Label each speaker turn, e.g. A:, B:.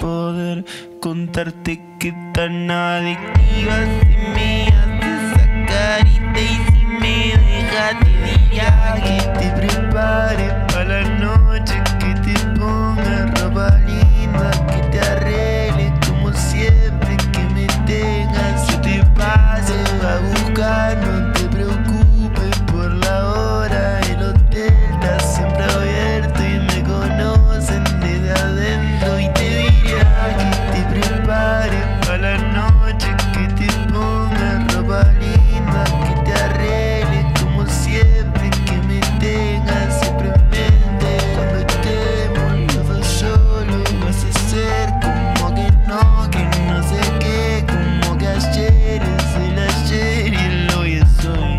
A: poder contarte que tan adictiva de mí.